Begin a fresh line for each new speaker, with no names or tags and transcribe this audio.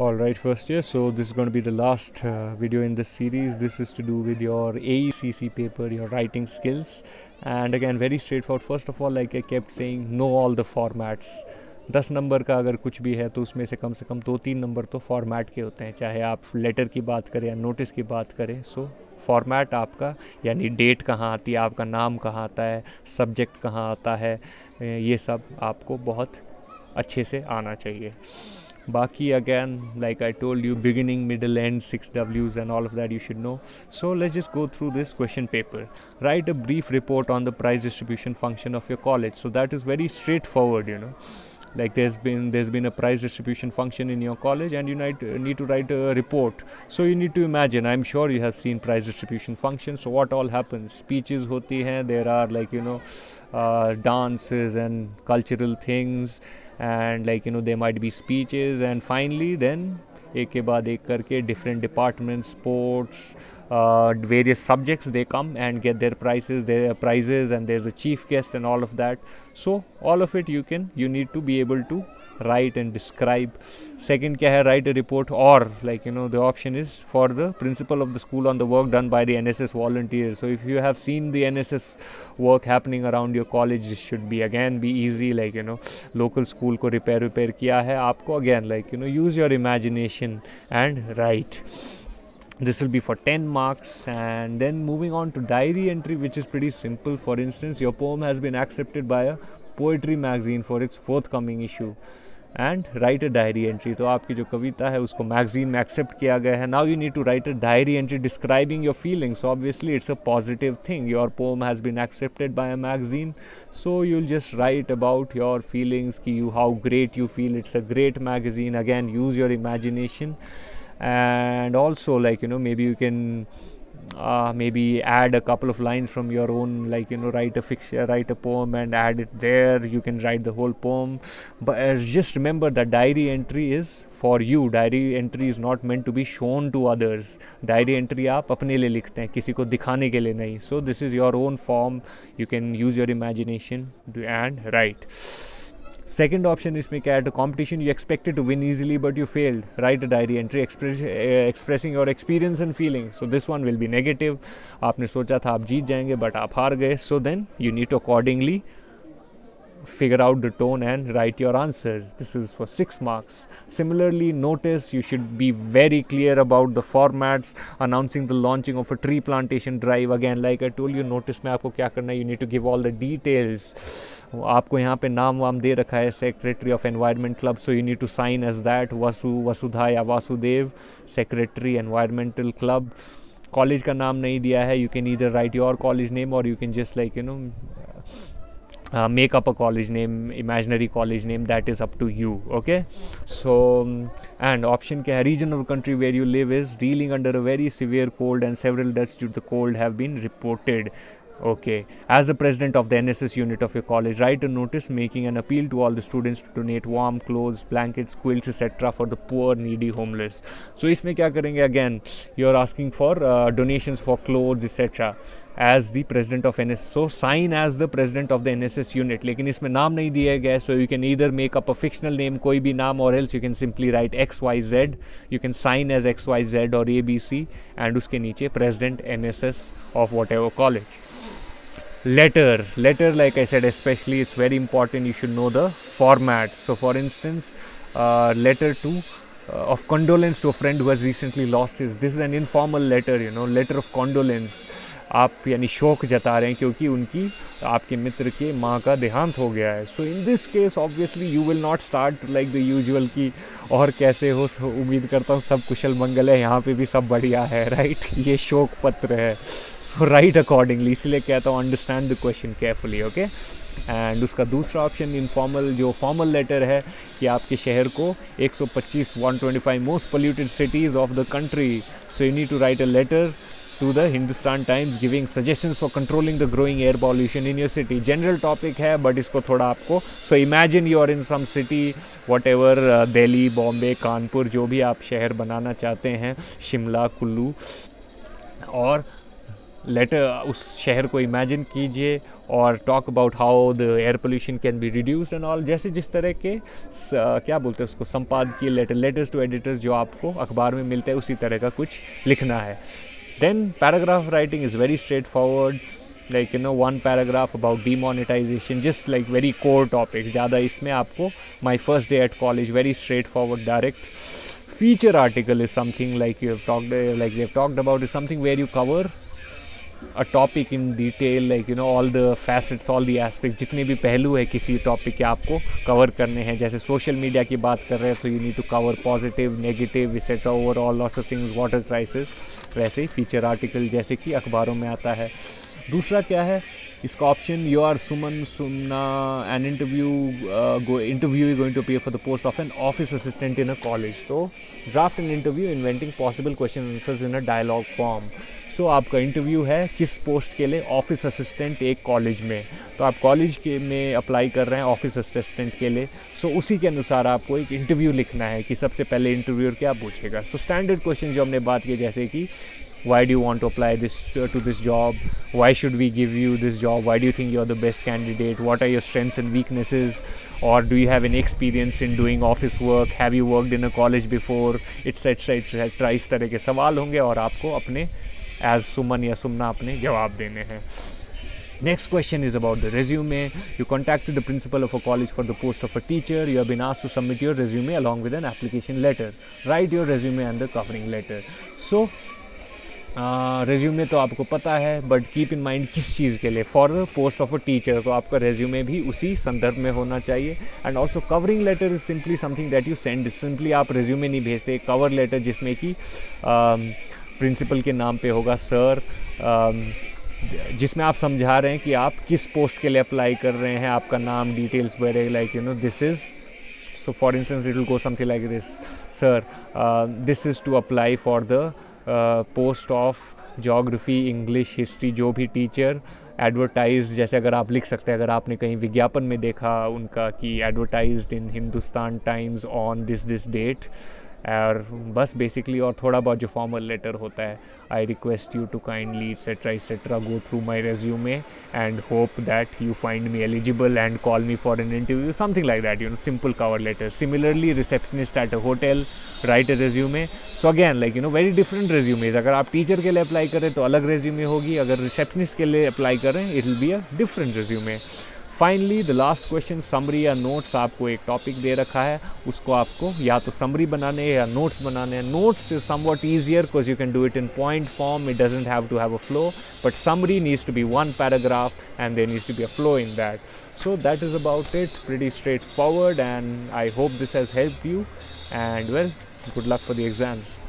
All right, first year. So this is going to be the last uh, video in this series. This is to do with your AECC paper, your writing skills, and again very straightforward. First of all, like I kept saying, know all the formats. दस number का अगर कुछ भी है तो उसमें से कम से कम दो तीन नंबर तो फॉर्मेट के होते हैं चाहे आप लेटर की बात करें या नोटिस की बात करें सो फॉर्मेट आपका यानी डेट कहाँ आती है आपका नाम कहाँ आता है सब्जेक्ट कहाँ आता है ये सब आपको बहुत अच्छे से आना चाहिए Baki again, like I told you, beginning, middle, end, six W's and all of that you should know. So let's just go through this question paper. Write a brief report on the price distribution function of your college. So that is very straightforward, you know. Like there's been there's been a price distribution function in your college, and you need, need to write a report. So you need to imagine. I'm sure you have seen price distribution function. So what all happens? Speeches hoti hain. There are like you know, uh, dances and cultural things and like you know there might be speeches and finally then एक के बाद एक करके different department sports various subjects they come and get their prizes their prizes and there is a chief guest and all of that so all of it you can you need to be able to write and describe. Second kya hai write a report or like you know the option is for the principal of the school on the work done by the nss volunteers. So if you have seen the nss work happening around your college this should be again be easy like you know local school ko repair repair kiya hai. Aapko again like you know use your imagination and write. This will be for 10 marks. And then moving on to diary entry which is pretty simple. For instance your poem has been accepted by a poetry magazine for its forthcoming issue and write a diary entry तो आपकी जो कविता है, उसको magazine में accept किया गया है. Now you need to write a diary entry describing your feelings obviously it's a positive thing your poem has been accepted by a magazine so you'll just write about your feelings की you how great you feel it's a great magazine again use your imagination and also like you know maybe you can uh, maybe add a couple of lines from your own like you know write a fiction write a poem and add it there you can write the whole poem but uh, just remember that diary entry is for you diary entry is not meant to be shown to others diary entry आप अपने लिए लिखते हैं किसी को दिखाने के लिए नहीं so this is your own form you can use your imagination and write Second option इसमें क्या है two competition you expected to win easily but you failed write a diary entry expressing your experience and feeling so this one will be negative आपने सोचा था आप जीत जाएँगे but आप हार गए. So then you need to accordingly figure out the tone and write your answers. This is for six marks. Similarly, notice you should be very clear about the formats, announcing the launching of a tree plantation drive. Again, like I told you, notice में आपको क्या करना है you need to give all the details. आपको यहाँ पे नाम वाम दे रखा है secretary of environment club so you need to sign as that Vasu Vasudha या Vasudev secretary environmental club college का नाम नहीं दिया है you can either write your college name और you can just like you know uh, make up a college name imaginary college name that is up to you okay? So um, and option K, region or country where you live is reeling under a very severe cold and several deaths due to the cold have been reported okay? As the president of the nss unit of your college write a notice making an appeal to all the students to donate warm clothes blankets quilts etc for the poor needy homeless. So isme kya karenge again? You are asking for uh, donations for clothes etc as the president of NSS. So sign as the president of the NSS unit. लेकिन इसमें नाम नहीं दिया गया so you can either make up a fictional name कोई भी नाम or else you can simply write XYZ. You can sign as XYZ or ABC and उसके नीचे president NSS of whatever college. Letter. Letter like I said especially it's very important you should know the format. So for instance uh, letter to uh, of condolence to a friend who has recently lost his. This is an informal letter, you know, letter of condolence. आप यानी शोक जता रहे हैं क्योंकि उनकी, आपके मित्र के माँ का देहांत हो गया है। So in this case obviously you will not start like the usual की और कैसे हो उम्मीद करता हूँ सब कुशल मंगल है, यहाँ पे भी सब बढ़िया है राइट ये शोक पत्र है। सो राइट अकॉर्डिंगली इसलिए कहता हूँ understand the question carefully okay and उसका दूसरा ऑप्शन इनफॉर्मल जो फॉर्मल लेटर है कि आपके शहर को 125 125 most polluted cities of the country so you need to write a letter to the Hindustan Times giving suggestions for controlling the growing air pollution in your city. General topic है but इसको थोड़ा आपको so imagine you are in some city whatever uh, Delhi, Bombay, Kanpur जो भी आप शहर बनाना चाहते हैं शिमला कुल्लू और लेटर उस शहर को इमेजिन कीजिए और talk about how the air pollution can be reduced and all जैसे जिस तरह के स, क्या बोलते हैं उसको संपादकीय लेटर लेटर्स टू एडिटर्स जो आपको अखबार में मिलते हैं उसी तरह का कुछ लिखना है then paragraph writing is very straightforward like you know one paragraph about demonetisation just like very core topic ज़्यादा इसमें आपको my first day at college very straightforward direct feature article is something like you have talked, like we have talked about is something where you cover a topic in detail like you know all the facets all the aspect जितने भी पहलू है किसी topic के आपको cover करने हैं। जैसे सोशल मीडिया की बात कर रहे हैं तो you need to cover positive negative etcetera overall lots of things water crisis वैसे ही फीचर आर्टिकल जैसे कि अखबारों में आता है। दूसरा क्या है? इसका option you are Suman Sumana an interview interview is going to appear for the post of an office assistant in a college तो draft an interview inventing possible question answers in a dialogue form so आपका interview है किस पोस्ट के लिए office assistant एक college में तो आप कॉलेज के में अप्लाई कर रहे हैं ऑफ़िस असिस्टेंट के लिए सो so, उसी के अनुसार आपको एक इंटरव्यू लिखना है कि सबसे पहले इंटरव्यूअर क्या पूछेगा सो स्टैंडर्ड क्वेश्चन जो हमने बात की जैसे कि why do you want to apply this uh, to this job why should we give you this job why do you think you're the best candidate what are your strengths and weaknesses or do you have any experience in doing office work have you worked in a college before etc etc इस तरह के सवाल होंगे और आपको अपने as सुमन या सुमना अपने जवाब देने हैं Next question is about the resume. You contacted the principal of a college for the post of a teacher. You have been asked to submit your resume along with an application letter. Write your resume and the covering letter. So, resume तो आपको पता है but keep in mind किस चीज़ के लिए for post of a teacher तो आपका रेज्यूमे भी उसी संदर्भ में होना चाहिए and also covering letter is simply something that you send simply आप रेज्यूमे नहीं भेजते कवर लेटर जिसमें कि प्रिंसिपल के नाम पे होगा सर। जिसमें आप समझा रहे हैं कि आप किस पोस्ट के लिए अप्लाई कर रहे हैं आपका नाम डिटेल्स वगैरह like you know this is for instance it will go something like this. Sir uh, this is to apply for the post of geography English history जो भी टीचर एडवर्टाइज जैसे अगर आप लिख सकते हैं अगर आपने कहीं विज्ञापन में देखा उनका कि advertise in Hindustan Times on this this date और बस बेसिकली और थोड़ा बहुत जो फॉर्मल लेटर होता है I request you to kindly etcetera etcetera go through my resume and hope that you find me eligible and call me for an interview something like that you know simple cover letter similarly receptionist at a hotel write a resume so again like you know very different resumes अगर आप teacher के लिए apply करें तो अलग resume होगी, अगर receptionist के लिए अप्लाई करें it will be a different resume finally the last question summary या नोट्स आपको एक टॉपिक दे रखा है, उसको आपको या तो समरी बनाने या नोट्स बनाने हैं। Notes is somewhat easier because you can do it in point form it doesn't have to have a flow but summary needs to be one paragraph and there needs to be a flow in that so that is about it, pretty straightforward and i hope this has helped you and well, good luck for the exams.